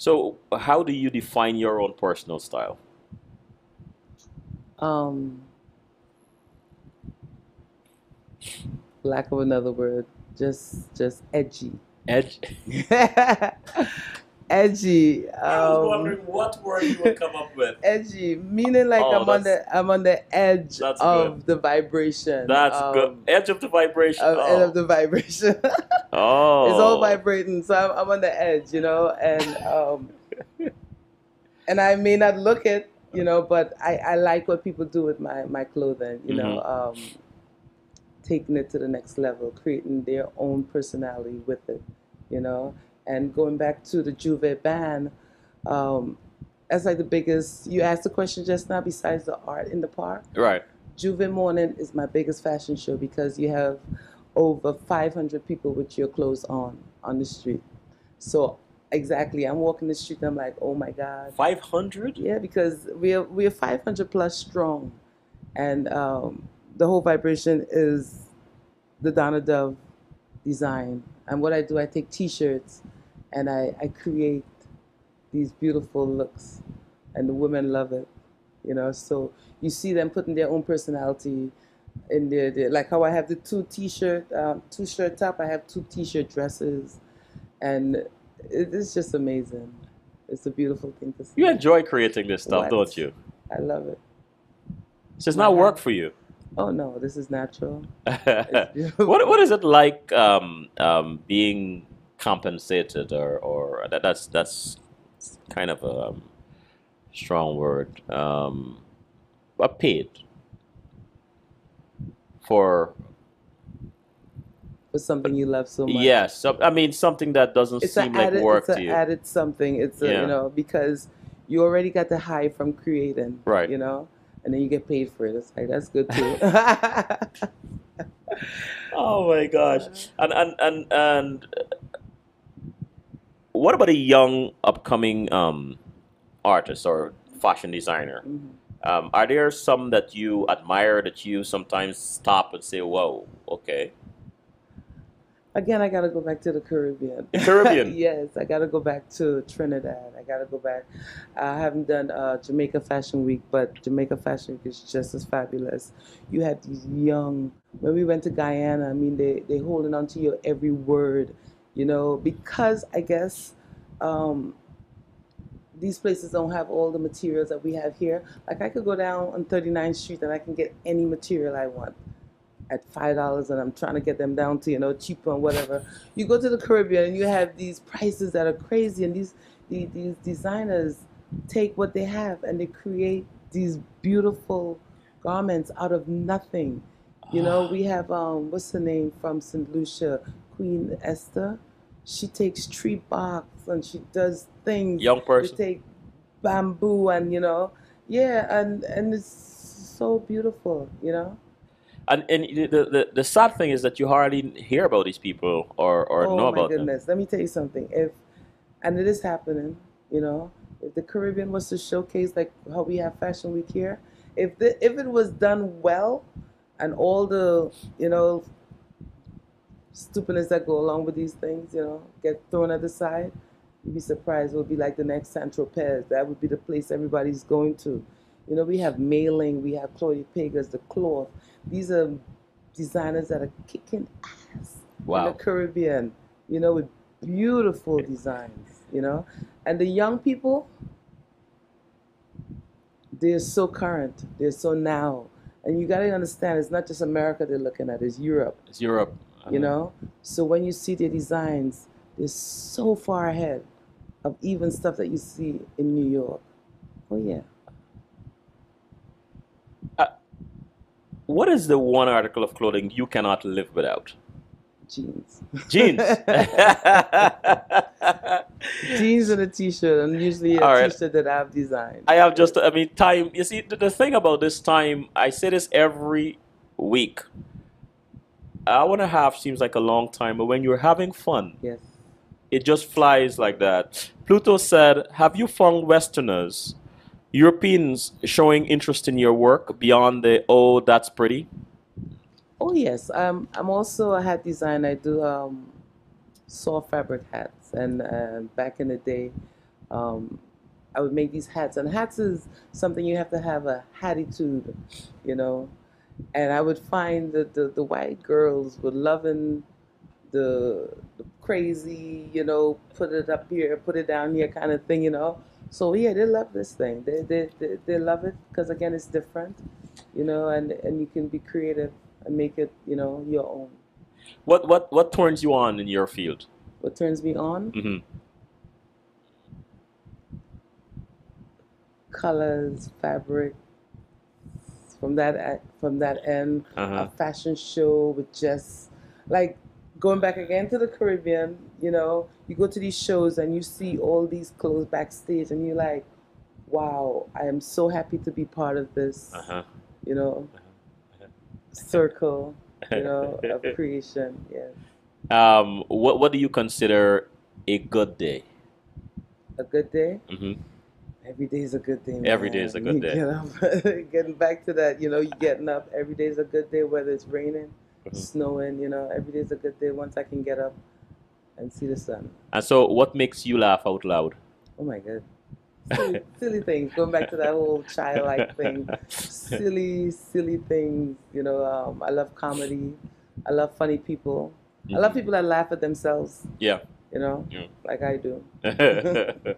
So, how do you define your own personal style? Um, lack of another word, just just edgy. Edge. edgy. I was um, wondering what word you would come up with. edgy, meaning like Oh, I'm on the I'm on the edge of the vibration. That's um, good. Edge of the vibration. Of, oh. End of the vibration. oh. it's all vibrating, so I'm, I'm on the edge, you know, and um, and I may not look it, you know, but I, I like what people do with my my clothing, you know, um, taking it to the next level, creating their own personality with it, you know, and going back to the J'ouvert band. Um, that's like the biggest. You asked the question just now. Besides the art in the park, Right. J'ouvert Morning is my biggest fashion show because you have over 500 people with your clothes on on the street. So exactly, I'm walking the street and I'm like, oh my God. 500? Yeah, because we're we're 500 plus strong, and um, the whole vibration is the Donna Dove design. And what I do, I take T-shirts, and I, I create these beautiful looks, and the women love it. You know, so you see them putting their own personality in their, their like how I have the two T-shirt, um, two shirt top. I have two T-shirt dresses, and it is just amazing. It's a beautiful thing to see. You enjoy creating this stuff, What? don't you? I love it. It's not work for you. Oh no, this is natural. what what is it like um, um, being compensated or or that, that's that's kind of a um, strong word um, but paid for For something you love so much. yes so, I mean something that doesn't It's seem an like added, work it's to you added something. It's a, Yeah. you know because you already got the high from creating. Right. You know, and then you get paid for it. It's like that's good too. oh my gosh and and and and what about a young upcoming um, artist or fashion designer Mhm. Um, are there some that you admire that you sometimes stop and say, "Whoa, okay"? Again, I gotta go back to the Caribbean. Caribbean? yes, I gotta go back to Trinidad. I gotta go back. I haven't done uh, Jamaica Fashion Week, but Jamaica Fashion Week is just as fabulous. You have these young. When we went to Guyana, I mean, they they holding on to your every word, you know, because I guess. Um, these places don't have all the materials that we have here. Like I could go down on 39th Street and I can get any material I want at five dollars, and I'm trying to get them down to you know cheaper and whatever. You go to the Caribbean and you have these prices that are crazy, and these these, these designers take what they have and they create these beautiful garments out of nothing. You know, we have um, what's the name from St. Lucia, Queen Esther. She takes tree bark and she does things. Young person. take bamboo and you know, yeah, and and it's so beautiful, you know. And and the, the the sad thing is that you hardly hear about these people or or oh know about them. Oh my goodness, let me tell you something. If and it is happening, you know, if the Caribbean was to showcase like how we have Fashion Week here, if the, if it was done well, and all the you know stupidness that go along with these things, you know, get thrown at the side, you'd be surprised. It would be like the next Saint-Tropez. That would be the place everybody's going to. You know, we have Meiling, we have Claudia Pegus, the cloth. These are designers that are kicking ass in the Caribbean, you know, with beautiful designs, you know. And the young people, they're so current, they're so now. And you got to understand, it's not just America they're looking at, it's Europe, It's Europe. You know. So when you see their designs, they're so far ahead of even stuff that you see in New York. Oh, yeah. Uh, what is the one article of clothing you cannot live without? Jeans. Jeans. Jeans and a t shirt, and usually a right. shirt that I've designed. I have just, I mean, time. You see, the, the thing about this time, I say this every week. Hour and a half seems like a long time, but when you're having fun, Yes. it just flies like that. Pluto said, Have you found Westerners, Europeans, showing interest in your work beyond the, oh, that's pretty? Oh yes, um, I'm also a hat designer. I do um, soft fabric hats, and uh, back in the day, Um, I would make these hats, and hats is something you have to have a attitude, you know. And I would find that the, the white girls were loving the, the crazy, you know, put it up here, put it down here kind of thing, you know. So yeah, they love this thing. They they they, they love it because again, it's different, you know, and and you can be creative and make it, you know, your own. What what what turns you on in your field? What turns me on? hmm Colors, fabric. From that from that end, Uh-huh. a fashion show with just like going back again to the Caribbean. You know, you go to these shows and you see all these clothes backstage, and you're like, "Wow, I am so happy to be part of this." Uh-huh. You know, circle. You know, of creation. Yes, um, what what do you consider a good day? a good day. hmm Every day is a good day. Every day is a good day. get up- getting back to that, you know, you getting up. Every day is a good day, whether it's raining, Mhm. snowing. You know, every day is a good day once I can get up and see the sun. And so, what makes you laugh out loud? Oh my god, silly, silly things. Going back to that whole childlike thing, silly, silly things. You know, um, I love comedy. I love funny people. I love people that laugh at themselves. Yeah. You know, Yeah. like I do.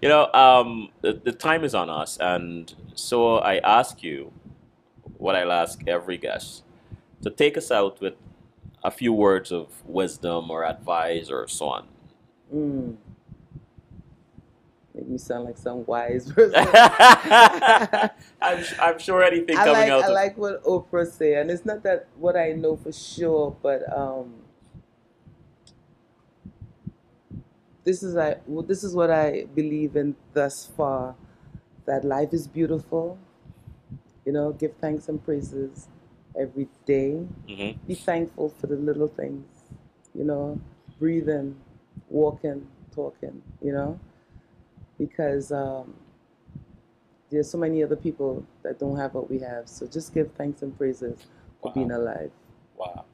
you know, um, the, the time is on us, and so I ask you what I'll ask every guest to take us out with a few words of wisdom or advice or so on. Mm. Make me sound like some wise person. I'm, I'm sure anything I coming like out I of like what Oprah say, and it's not that what I know for sure, but um, this is I well, this is what I believe in thus far, that life is beautiful. You know, give thanks and praises every day. Mhm. Be thankful for the little things. You know, breathing, walking, talking. You know, because um, there's so many other people that don't have what we have. So just give thanks and praises for being alive. Wow. Wow.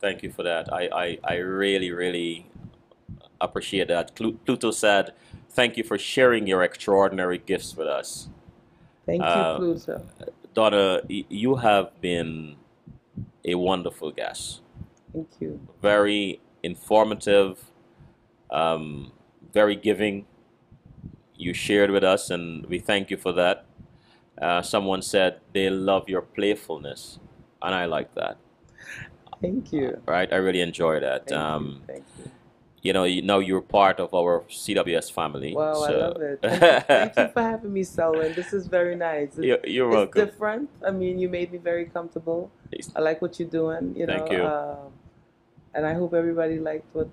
Thank you for that. I, I, I really, really appreciate that. Pluto said, Thank you for sharing your extraordinary gifts with us. Thank you, Uh, Pluto. Donna, you have been a wonderful guest. Thank you. Very informative, um, very giving. You shared with us, and we thank you for that. Uh, someone said they love your playfulness, and I like that. Thank you. Right, I really enjoy that. Thank um, you. Thank you. you know, you, now you're part of our CWS family. Wow, I love it. Thank you, thank you for having me, Selwyn. This is very nice. It's, you're, you're it's welcome. different. I mean, you made me very comfortable. It's- I like what you're doing. You know, Thank you. Um, and I hope everybody liked what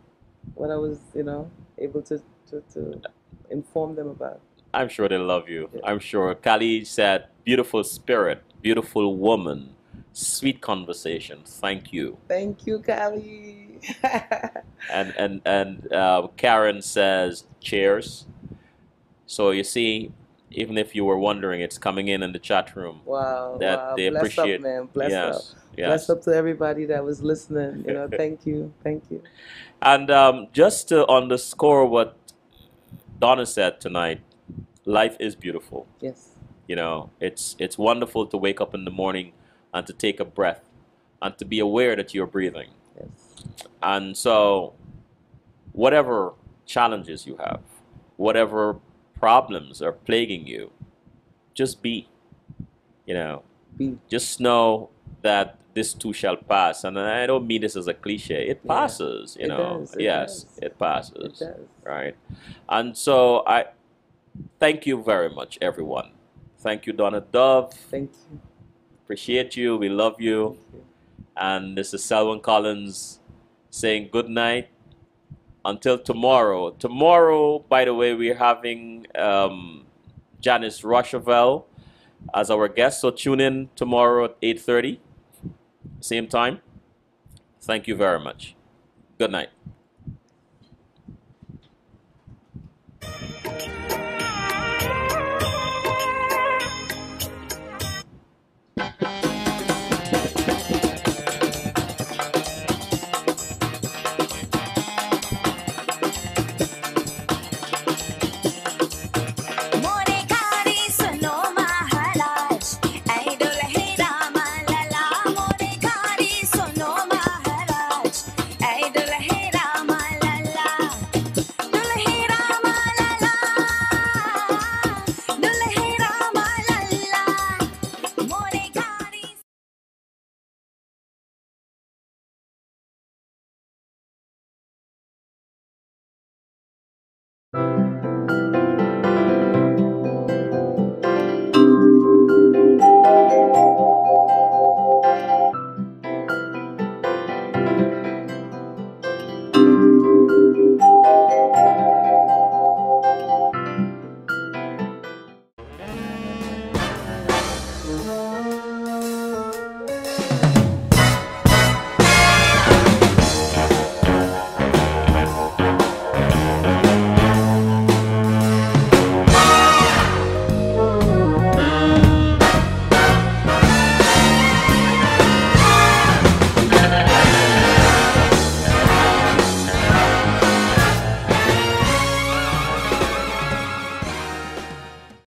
what I was, you know, able to to, to inform them about. I'm sure they love you. Yeah. I'm sure. Kali said, beautiful spirit, beautiful woman, sweet conversation. Thank you. Thank you, Callie. And and and uh, Karen says, cheers. So you see, even if you were wondering, it's coming in in the chat room. wow, That wow. they Bless appreciate- up, man. Bless up. yes, yes. Bless up to everybody that was listening. You know, thank you, thank you. And um, just to underscore what Donna said tonight, life is beautiful. Yes, You know, it's it's wonderful to wake up in the morning and to take a breath and to be aware that you're breathing. yes. And so, whatever challenges you have, whatever problems are plaguing you, just be. You know, Be just know that this too shall pass. And I don't mean this as a cliche. It Yeah. passes. You It know, does, it yes, does. it passes it does. right? And so I thank you very much, everyone. Thank you, Donna Dove. Thank you. Appreciate you. We love you. And this is Selwyn Collins saying good night until tomorrow. Tomorrow, by the way, we're having um, Janice Rochevelle as our guest. So tune in tomorrow at 8.30, same time. Thank you very much. Good night.